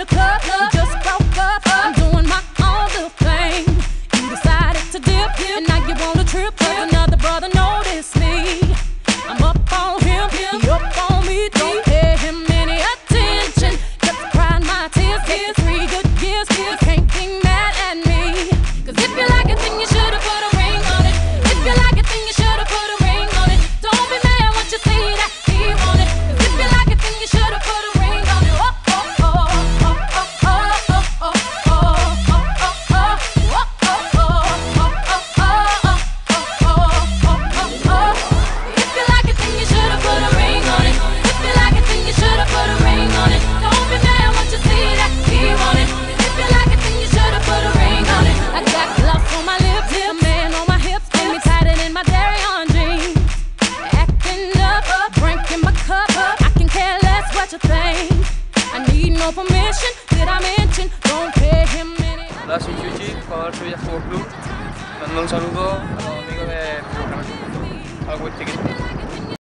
the club, club. just broke up. I'm doing my own little thing. You decided to dip, and now you want a trip. Cause another brother noticed. No permission. Hola, soy Chuchi, jugador Sevilla Fútbol Club. Mando un saludo a los amigos de.